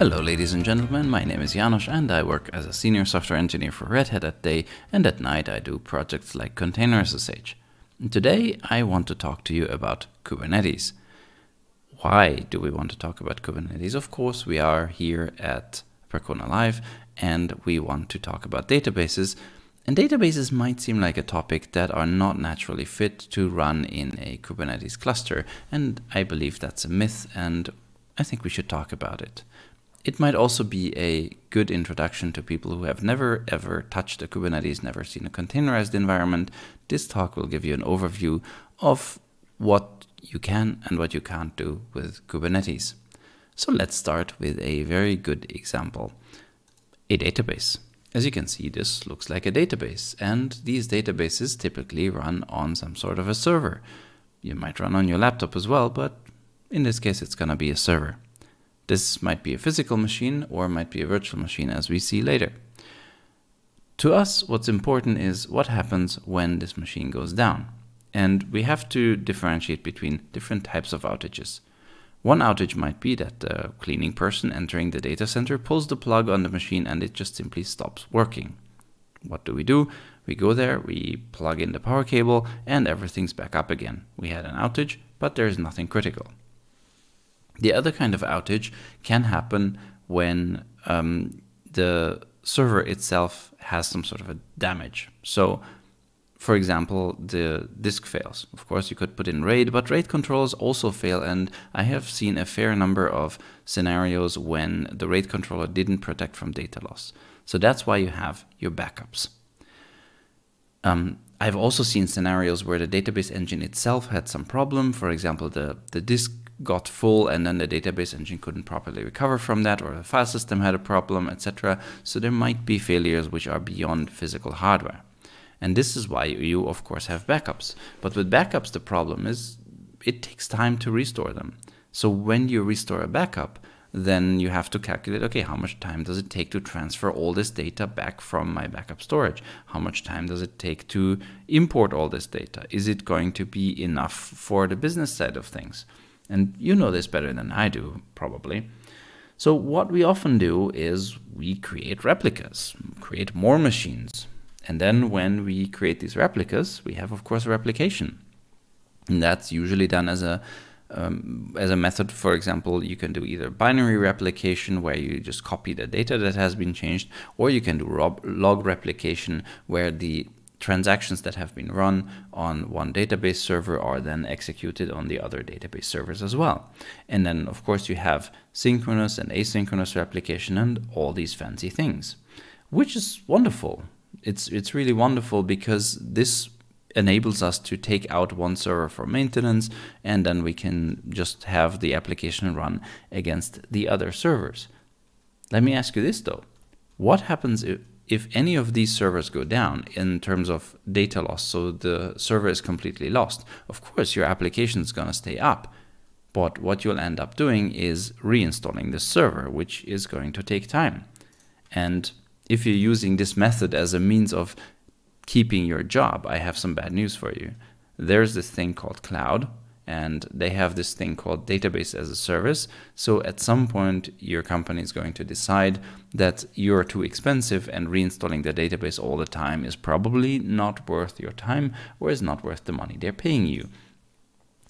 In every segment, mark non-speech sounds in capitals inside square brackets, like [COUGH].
Hello, ladies and gentlemen. My name is Janos, and I work as a senior software engineer for Red Hat at day, and at night I do projects like Container SSH. Today I want to talk to you about Kubernetes. Why do we want to talk about Kubernetes? Of course, we are here at Percona Live, and we want to talk about databases. And databases might seem like a topic that are not naturally fit to run in a Kubernetes cluster, and I believe that's a myth, and I think we should talk about it. It might also be a good introduction to people who have never ever touched a Kubernetes, never seen a containerized environment. This talk will give you an overview of what you can and what you can't do with Kubernetes. So let's start with a very good example, a database. As you can see, this looks like a database, and these databases typically run on some sort of a server. You might run on your laptop as well, but in this case, it's going to be a server. This might be a physical machine or might be a virtual machine as we see later. To us, what's important is what happens when this machine goes down. And we have to differentiate between different types of outages. One outage might be that the cleaning person entering the data center pulls the plug on the machine and it just simply stops working. What do we do? We go there, we plug in the power cable, and everything's back up again. We had an outage, but there's nothing critical. The other kind of outage can happen when um, the server itself has some sort of a damage. So, for example, the disk fails. Of course, you could put in RAID, but RAID controllers also fail, and I have seen a fair number of scenarios when the RAID controller didn't protect from data loss. So that's why you have your backups. Um, I've also seen scenarios where the database engine itself had some problem. For example, the, the disk got full and then the database engine couldn't properly recover from that or the file system had a problem, etc. So there might be failures which are beyond physical hardware. And this is why you, of course, have backups. But with backups, the problem is it takes time to restore them. So when you restore a backup, then you have to calculate, okay, how much time does it take to transfer all this data back from my backup storage? How much time does it take to import all this data? Is it going to be enough for the business side of things? And you know this better than I do, probably. So what we often do is we create replicas, create more machines. And then when we create these replicas, we have, of course, replication. And that's usually done as a um, as a method, for example, you can do either binary replication where you just copy the data that has been changed, or you can do log replication where the transactions that have been run on one database server are then executed on the other database servers as well. And then, of course, you have synchronous and asynchronous replication and all these fancy things, which is wonderful. It's, it's really wonderful because this enables us to take out one server for maintenance and then we can just have the application run against the other servers. Let me ask you this though. What happens if, if any of these servers go down in terms of data loss, so the server is completely lost, of course your application is going to stay up. But what you'll end up doing is reinstalling the server, which is going to take time. And if you're using this method as a means of keeping your job, I have some bad news for you. There's this thing called cloud, and they have this thing called database as a service. So at some point, your company is going to decide that you're too expensive and reinstalling the database all the time is probably not worth your time or is not worth the money they're paying you.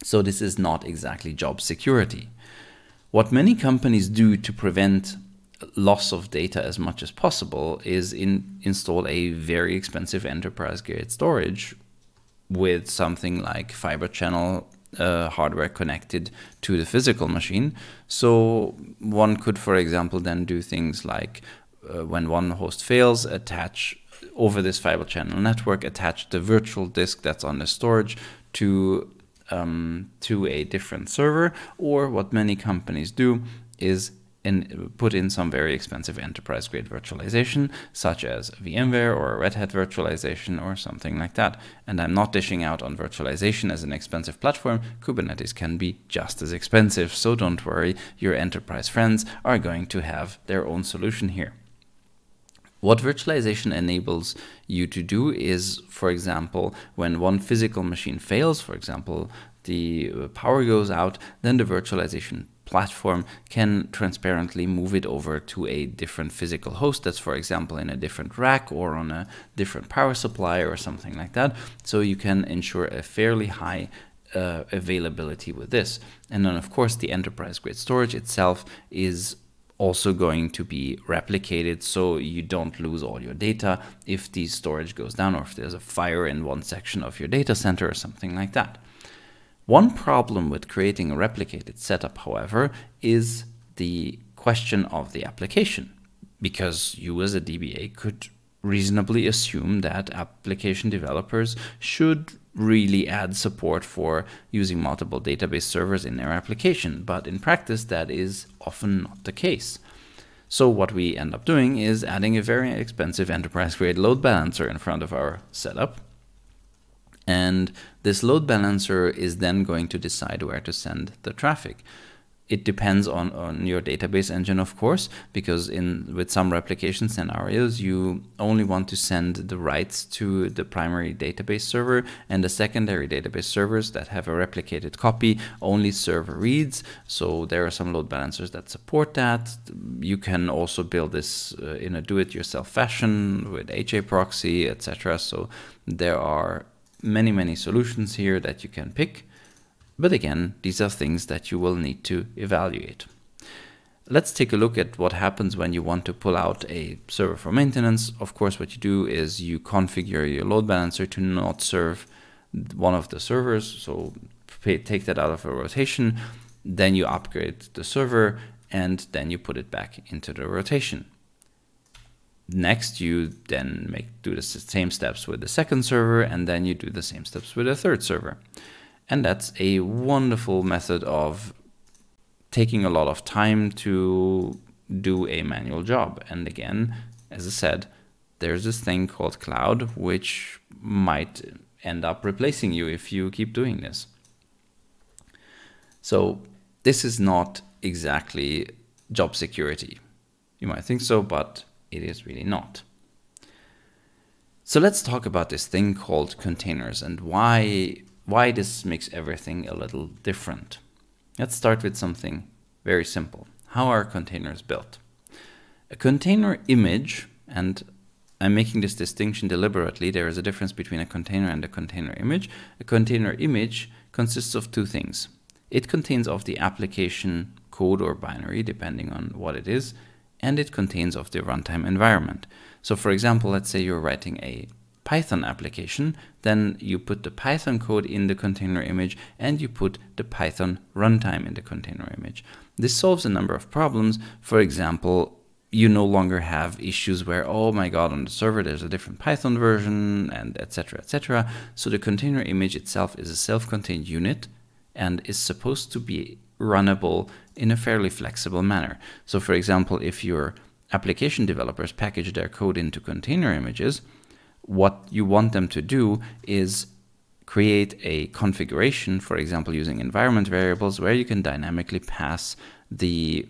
So this is not exactly job security. What many companies do to prevent loss of data as much as possible is in, install a very expensive enterprise grade storage with something like fiber channel uh, hardware connected to the physical machine. So one could, for example, then do things like uh, when one host fails, attach over this fiber channel network, attach the virtual disk that's on the storage to um, to a different server, or what many companies do is in, put in some very expensive enterprise grade virtualization, such as VMware or Red Hat virtualization or something like that. And I'm not dishing out on virtualization as an expensive platform. Kubernetes can be just as expensive, so don't worry, your enterprise friends are going to have their own solution here. What virtualization enables you to do is, for example, when one physical machine fails, for example, the power goes out, then the virtualization platform can transparently move it over to a different physical host that's for example in a different rack or on a different power supply or something like that so you can ensure a fairly high uh, availability with this and then of course the enterprise grade storage itself is also going to be replicated so you don't lose all your data if the storage goes down or if there's a fire in one section of your data center or something like that. One problem with creating a replicated setup, however, is the question of the application, because you as a DBA could reasonably assume that application developers should really add support for using multiple database servers in their application, but in practice that is often not the case. So what we end up doing is adding a very expensive enterprise grade load balancer in front of our setup and this load balancer is then going to decide where to send the traffic. It depends on, on your database engine, of course, because in with some replication scenarios, you only want to send the writes to the primary database server, and the secondary database servers that have a replicated copy only serve reads. So there are some load balancers that support that. You can also build this uh, in a do-it-yourself fashion with HA proxy, etc. So there are many, many solutions here that you can pick. But again, these are things that you will need to evaluate. Let's take a look at what happens when you want to pull out a server for maintenance. Of course, what you do is you configure your load balancer to not serve one of the servers. So take that out of a rotation, then you upgrade the server, and then you put it back into the rotation. Next, you then make do the same steps with the second server, and then you do the same steps with the third server. And that's a wonderful method of taking a lot of time to do a manual job. And again, as I said, there's this thing called cloud, which might end up replacing you if you keep doing this. So this is not exactly job security. You might think so, but it is really not. So let's talk about this thing called containers and why, why this makes everything a little different. Let's start with something very simple. How are containers built? A container image, and I'm making this distinction deliberately, there is a difference between a container and a container image. A container image consists of two things. It contains of the application code or binary, depending on what it is, and it contains of the runtime environment. So for example, let's say you're writing a Python application, then you put the Python code in the container image and you put the Python runtime in the container image. This solves a number of problems. For example, you no longer have issues where, oh my god, on the server there's a different Python version and etc. etc. So the container image itself is a self-contained unit and is supposed to be runnable in a fairly flexible manner. So for example, if your application developers package their code into container images, what you want them to do is create a configuration, for example, using environment variables where you can dynamically pass the,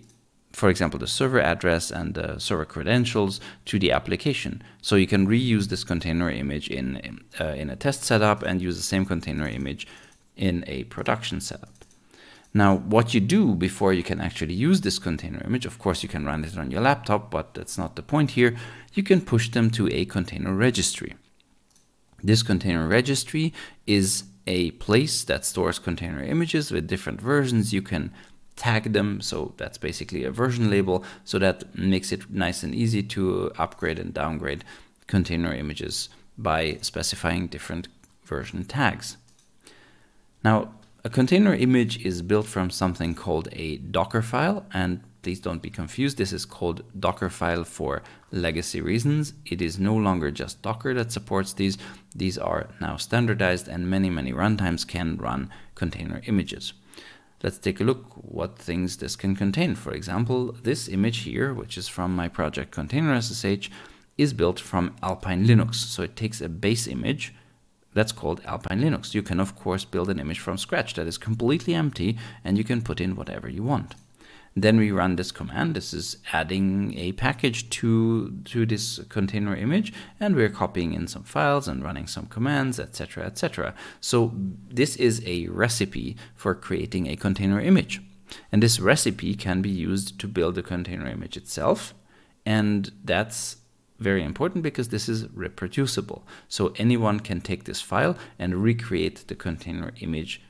for example, the server address and the server credentials to the application. So you can reuse this container image in, uh, in a test setup and use the same container image in a production setup. Now, what you do before you can actually use this container image, of course you can run it on your laptop, but that's not the point here. You can push them to a container registry. This container registry is a place that stores container images with different versions. You can tag them, so that's basically a version label, so that makes it nice and easy to upgrade and downgrade container images by specifying different version tags. Now, a container image is built from something called a Docker file, and please don't be confused, this is called Docker file for legacy reasons. It is no longer just Docker that supports these. These are now standardized and many, many runtimes can run container images. Let's take a look what things this can contain. For example, this image here, which is from my project Container SSH, is built from Alpine Linux. So it takes a base image, that's called Alpine Linux. You can of course build an image from scratch that is completely empty and you can put in whatever you want. Then we run this command. This is adding a package to, to this container image and we're copying in some files and running some commands, etc, etc. So this is a recipe for creating a container image. And this recipe can be used to build the container image itself. And that's very important because this is reproducible. So anyone can take this file and recreate the container image,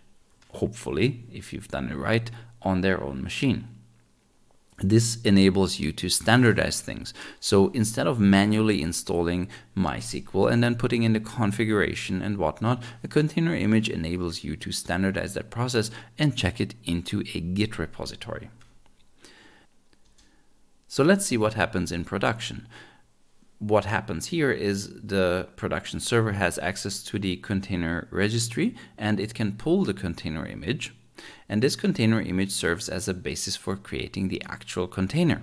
hopefully, if you've done it right, on their own machine. This enables you to standardize things. So instead of manually installing MySQL and then putting in the configuration and whatnot, a container image enables you to standardize that process and check it into a Git repository. So let's see what happens in production. What happens here is the production server has access to the container registry and it can pull the container image and this container image serves as a basis for creating the actual container.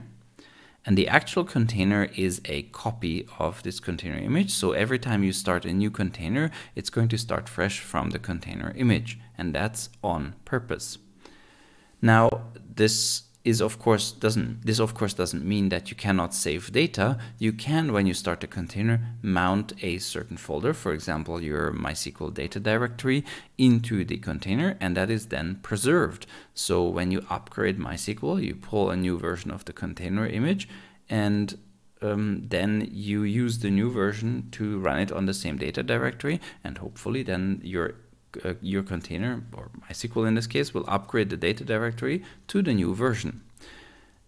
And the actual container is a copy of this container image. So every time you start a new container, it's going to start fresh from the container image. And that's on purpose. Now, this is of course doesn't this of course doesn't mean that you cannot save data. You can when you start a container mount a certain folder, for example your MySQL data directory into the container and that is then preserved. So when you upgrade MySQL, you pull a new version of the container image and um, then you use the new version to run it on the same data directory and hopefully then your uh, your container, or MySQL in this case, will upgrade the data directory to the new version.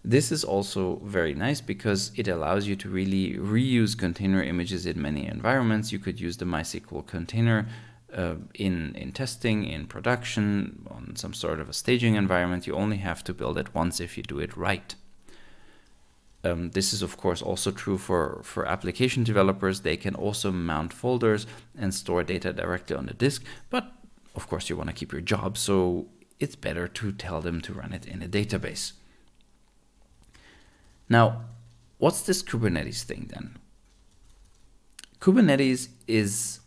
This is also very nice because it allows you to really reuse container images in many environments. You could use the MySQL container uh, in, in testing, in production, on some sort of a staging environment. You only have to build it once if you do it right. Um, this is of course also true for, for application developers. They can also mount folders and store data directly on the disk, but of course you want to keep your job, so it's better to tell them to run it in a database. Now, what's this Kubernetes thing then? Kubernetes is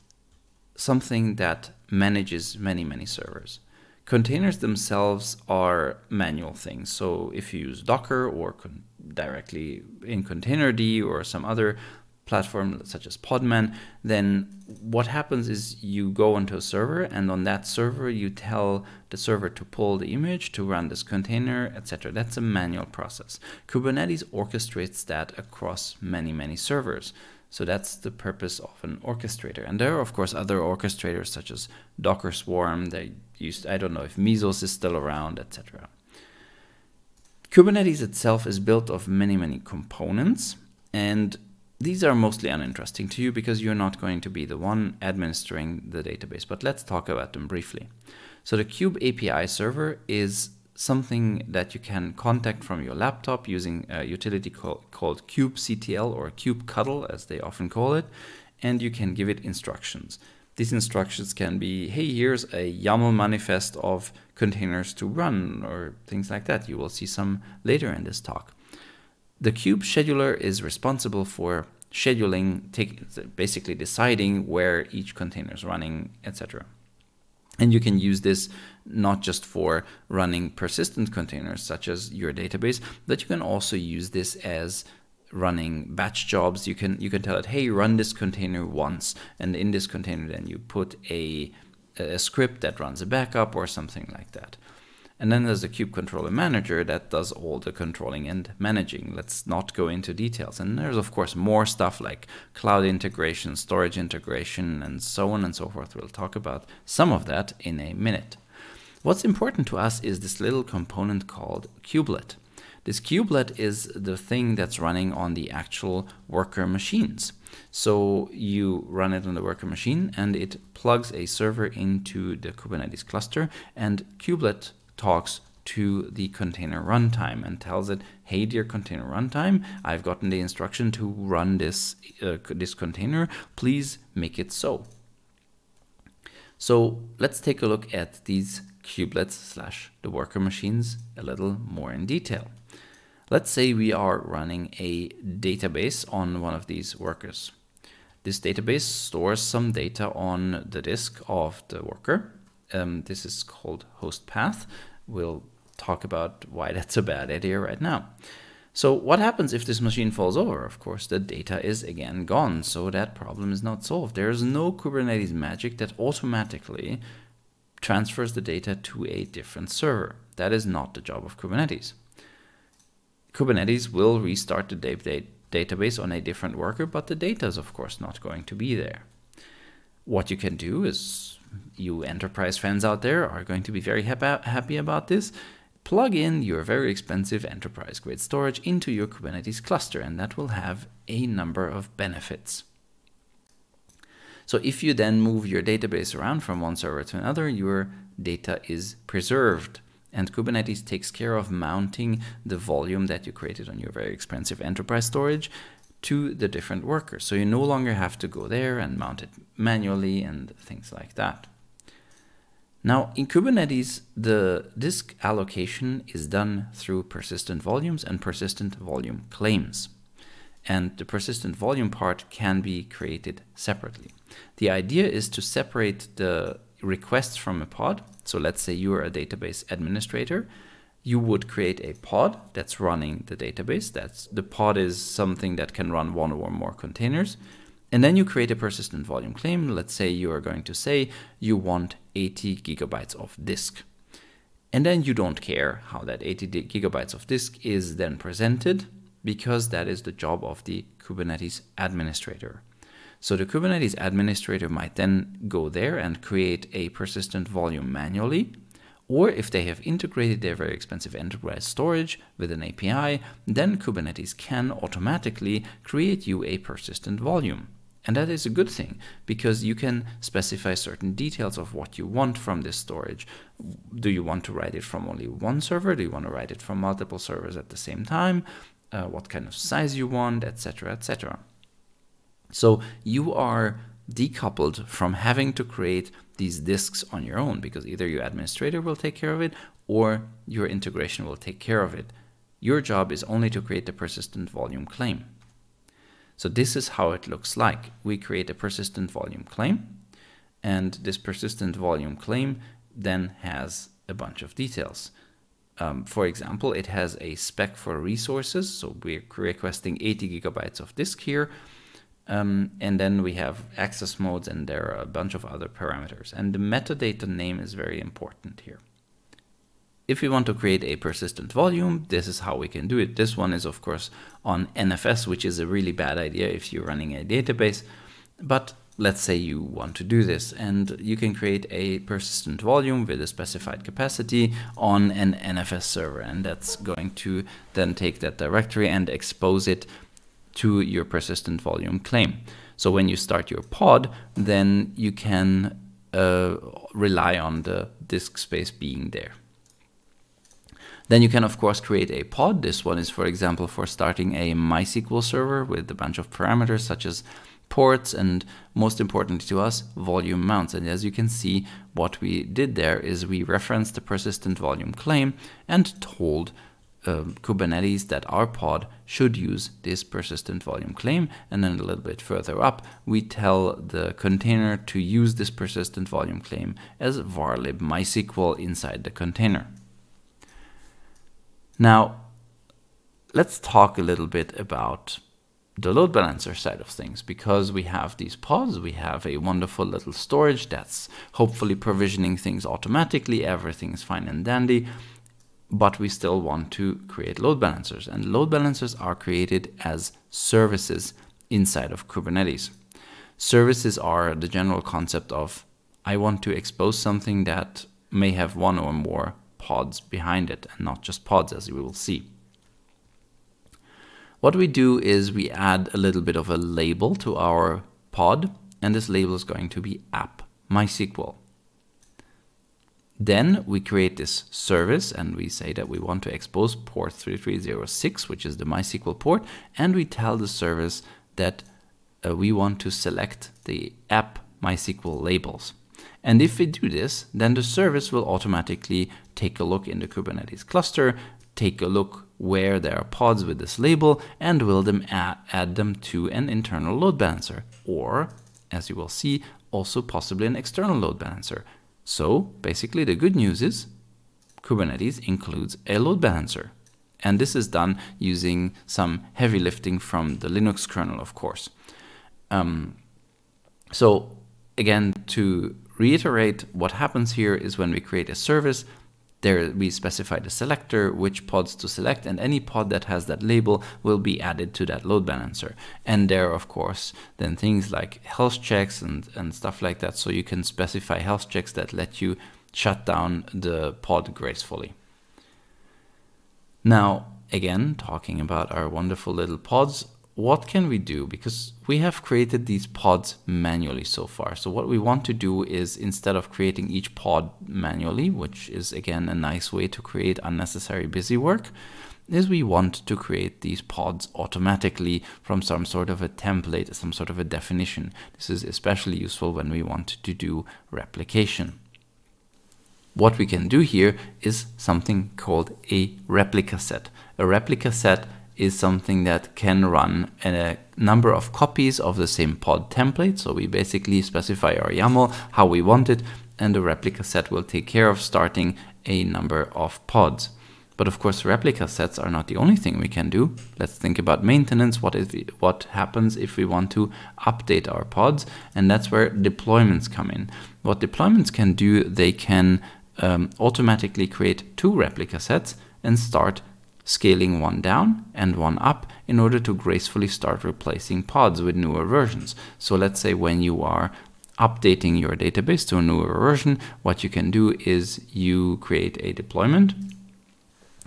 something that manages many, many servers. Containers themselves are manual things. So if you use Docker or directly in Containerd or some other platform such as Podman, then what happens is you go onto a server and on that server you tell the server to pull the image, to run this container, etc. That's a manual process. Kubernetes orchestrates that across many, many servers. So that's the purpose of an orchestrator. And there are, of course, other orchestrators such as Docker Swarm. They used, I don't know if Mesos is still around, etc. Kubernetes itself is built of many, many components. And these are mostly uninteresting to you because you're not going to be the one administering the database. But let's talk about them briefly. So the Kube API server is something that you can contact from your laptop using a utility call, called kubectl or kubectl as they often call it, and you can give it instructions. These instructions can be, hey, here's a YAML manifest of containers to run or things like that. You will see some later in this talk. The kube scheduler is responsible for scheduling, take, basically deciding where each container is running, etc. And you can use this not just for running persistent containers such as your database, but you can also use this as running batch jobs. You can you can tell it, hey, run this container once, and in this container then you put a a script that runs a backup or something like that. And then there's the Kube Controller Manager that does all the controlling and managing. Let's not go into details. And there's, of course, more stuff like cloud integration, storage integration, and so on and so forth. We'll talk about some of that in a minute. What's important to us is this little component called kubelet. This kubelet is the thing that's running on the actual worker machines. So you run it on the worker machine and it plugs a server into the Kubernetes cluster and kubelet talks to the container runtime and tells it, hey, dear container runtime, I've gotten the instruction to run this, uh, this container. Please make it so. So let's take a look at these kubelets slash the worker machines a little more in detail. Let's say we are running a database on one of these workers. This database stores some data on the disk of the worker. Um, this is called host path we'll talk about why [LAUGHS] that's a bad idea right now. So what happens if this machine falls over? Of course, the data is again gone, so that problem is not solved. There is no Kubernetes magic that automatically transfers the data to a different server. That is not the job of Kubernetes. Kubernetes will restart the database on a different worker, but the data is of course not going to be there. What you can do is, you enterprise fans out there are going to be very happy about this, plug in your very expensive enterprise grade storage into your Kubernetes cluster, and that will have a number of benefits. So if you then move your database around from one server to another, your data is preserved. And Kubernetes takes care of mounting the volume that you created on your very expensive enterprise storage to the different workers. So you no longer have to go there and mount it manually and things like that. Now in Kubernetes, the disk allocation is done through persistent volumes and persistent volume claims. And the persistent volume part can be created separately. The idea is to separate the requests from a pod. So let's say you are a database administrator. You would create a pod that's running the database. That's the pod is something that can run one or more containers. And then you create a persistent volume claim. Let's say you are going to say you want 80 gigabytes of disk. And then you don't care how that 80 gigabytes of disk is then presented because that is the job of the Kubernetes administrator. So the Kubernetes administrator might then go there and create a persistent volume manually. Or if they have integrated their very expensive enterprise storage with an API, then Kubernetes can automatically create you a persistent volume. And that is a good thing because you can specify certain details of what you want from this storage. Do you want to write it from only one server? Do you want to write it from multiple servers at the same time? Uh, what kind of size you want, etc., etc. So you are decoupled from having to create these disks on your own because either your administrator will take care of it or your integration will take care of it. Your job is only to create the persistent volume claim. So this is how it looks like. We create a persistent volume claim, and this persistent volume claim then has a bunch of details. Um, for example, it has a spec for resources, so we're requesting 80 gigabytes of disk here, um, and then we have access modes, and there are a bunch of other parameters. And the metadata name is very important here. If we want to create a persistent volume, this is how we can do it. This one is of course on NFS, which is a really bad idea if you're running a database. But let's say you want to do this and you can create a persistent volume with a specified capacity on an NFS server and that's going to then take that directory and expose it to your persistent volume claim. So when you start your pod, then you can uh, rely on the disk space being there. Then you can of course create a pod. This one is for example for starting a MySQL server with a bunch of parameters such as ports and most importantly to us volume mounts and as you can see what we did there is we referenced the persistent volume claim and told uh, Kubernetes that our pod should use this persistent volume claim and then a little bit further up we tell the container to use this persistent volume claim as varlib mysql inside the container. Now, let's talk a little bit about the load balancer side of things because we have these pods, we have a wonderful little storage that's hopefully provisioning things automatically, everything's fine and dandy, but we still want to create load balancers. And load balancers are created as services inside of Kubernetes. Services are the general concept of I want to expose something that may have one or more pods behind it and not just pods as we will see. What we do is we add a little bit of a label to our pod and this label is going to be app MySQL. Then we create this service and we say that we want to expose port 3306, which is the MySQL port, and we tell the service that uh, we want to select the app MySQL labels. And if we do this, then the service will automatically take a look in the Kubernetes cluster, take a look where there are pods with this label, and will them add, add them to an internal load balancer, or, as you will see, also possibly an external load balancer. So basically the good news is Kubernetes includes a load balancer. And this is done using some heavy lifting from the Linux kernel, of course. Um, so again, to reiterate, what happens here is when we create a service, There we specify the selector, which pods to select, and any pod that has that label will be added to that load balancer. And there, of course, then things like health checks and, and stuff like that. So you can specify health checks that let you shut down the pod gracefully. Now, again, talking about our wonderful little pods, what can we do? Because we have created these pods manually so far. So what we want to do is instead of creating each pod manually, which is again a nice way to create unnecessary busy work, is we want to create these pods automatically from some sort of a template, some sort of a definition. This is especially useful when we want to do replication. What we can do here is something called a replica set. A replica set is something that can run a number of copies of the same pod template. So we basically specify our YAML, how we want it, and the replica set will take care of starting a number of pods. But of course, replica sets are not the only thing we can do. Let's think about maintenance. What, is, what happens if we want to update our pods? And that's where deployments come in. What deployments can do, they can um, automatically create two replica sets and start scaling one down and one up in order to gracefully start replacing pods with newer versions. So let's say when you are updating your database to a newer version, what you can do is you create a deployment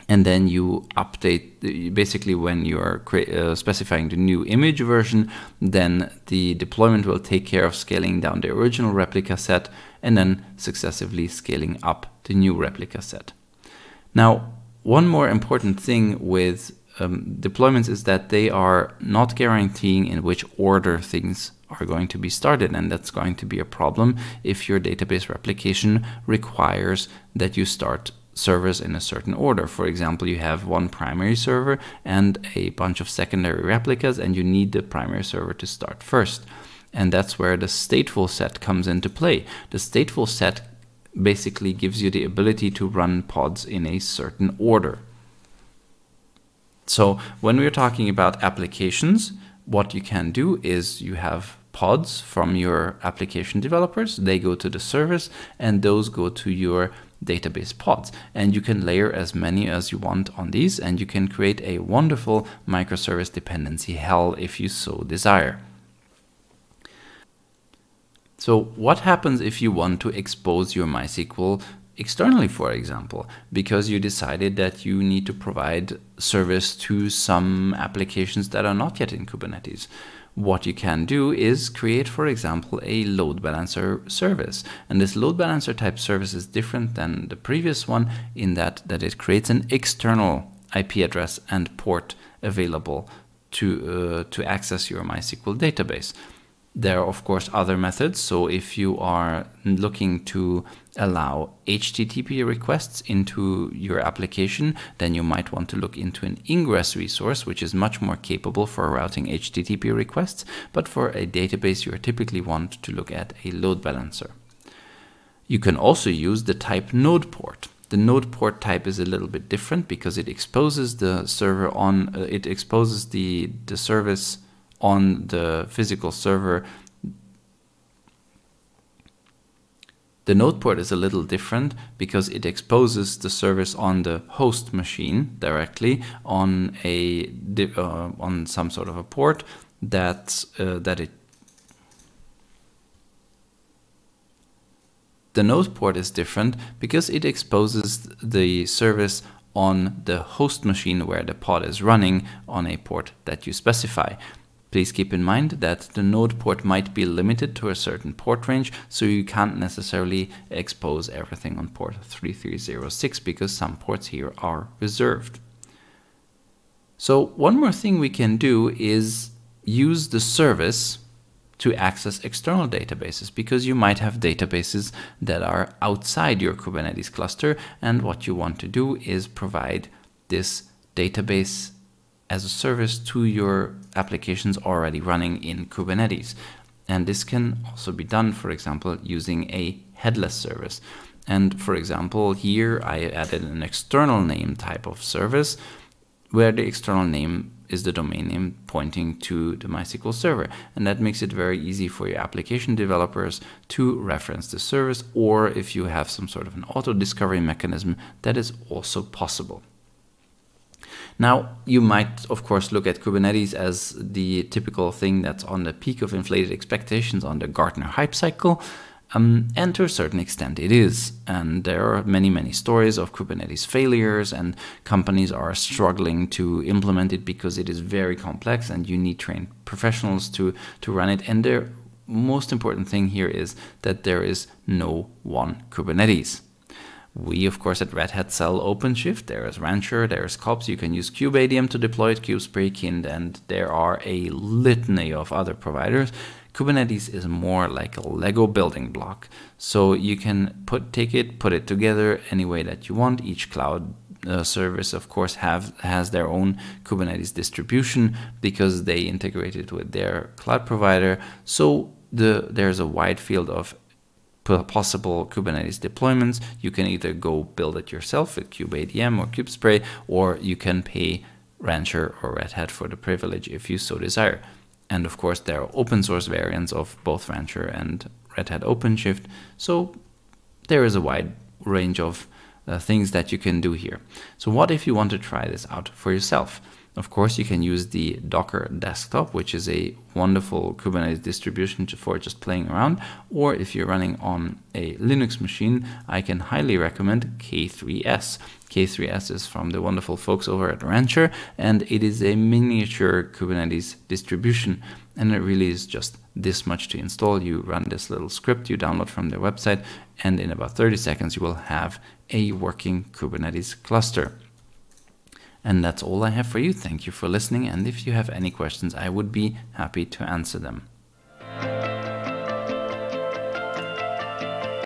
and then you update basically when you are uh, specifying the new image version then the deployment will take care of scaling down the original replica set and then successively scaling up the new replica set now one more important thing with um, deployments is that they are not guaranteeing in which order things are going to be started and that's going to be a problem if your database replication requires that you start servers in a certain order. For example, you have one primary server and a bunch of secondary replicas and you need the primary server to start first. And that's where the stateful set comes into play. The stateful set basically gives you the ability to run pods in a certain order. So when we're talking about applications, what you can do is you have pods from your application developers. They go to the service and those go to your database pods. And you can layer as many as you want on these and you can create a wonderful microservice dependency hell if you so desire. So what happens if you want to expose your MySQL externally, for example, because you decided that you need to provide service to some applications that are not yet in Kubernetes? What you can do is create, for example, a load balancer service. And this load balancer type service is different than the previous one in that, that it creates an external IP address and port available to, uh, to access your MySQL database. There are, of course, other methods. So if you are looking to allow HTTP requests into your application, then you might want to look into an ingress resource, which is much more capable for routing HTTP requests. But for a database, you typically want to look at a load balancer. You can also use the type node port. The node port type is a little bit different because it exposes the server on, uh, it exposes the, the service on the physical server. The node port is a little different because it exposes the service on the host machine directly on a uh, on some sort of a port that uh, that it The node port is different because it exposes the service on the host machine where the pod is running on a port that you specify. Please keep in mind that the node port might be limited to a certain port range, so you can't necessarily expose everything on port 3306 because some ports here are reserved. So one more thing we can do is use the service to access external databases because you might have databases that are outside your Kubernetes cluster and what you want to do is provide this database as a service to your applications already running in Kubernetes. And this can also be done, for example, using a headless service. And for example, here I added an external name type of service where the external name is the domain name pointing to the MySQL server. And that makes it very easy for your application developers to reference the service, or if you have some sort of an auto discovery mechanism, that is also possible. Now, you might, of course, look at Kubernetes as the typical thing that's on the peak of inflated expectations on the Gartner hype cycle. Um, and to a certain extent, it is. And there are many, many stories of Kubernetes failures, and companies are struggling to implement it because it is very complex and you need trained professionals to, to run it. And the most important thing here is that there is no one Kubernetes. We, of course, at Red Hat sell OpenShift. There is Rancher, there is kops. You can use KubeADM to deploy it, KubeSpray, and there are a litany of other providers. Kubernetes is more like a Lego building block. So you can put take it, put it together any way that you want. Each cloud uh, service, of course, have has their own Kubernetes distribution because they integrate it with their cloud provider. So the there's a wide field of possible Kubernetes deployments. You can either go build it yourself with KubeADM or KubeSpray, or you can pay Rancher or Red Hat for the privilege if you so desire. And of course, there are open source variants of both Rancher and Red Hat OpenShift. So there is a wide range of uh, things that you can do here. So what if you want to try this out for yourself? Of course, you can use the Docker desktop, which is a wonderful Kubernetes distribution for just playing around. Or if you're running on a Linux machine, I can highly recommend K3S. K3S is from the wonderful folks over at Rancher, and it is a miniature Kubernetes distribution. And it really is just this much to install. You run this little script you download from their website, and in about 30 seconds, you will have a working Kubernetes cluster. And that's all I have for you. Thank you for listening. And if you have any questions, I would be happy to answer them.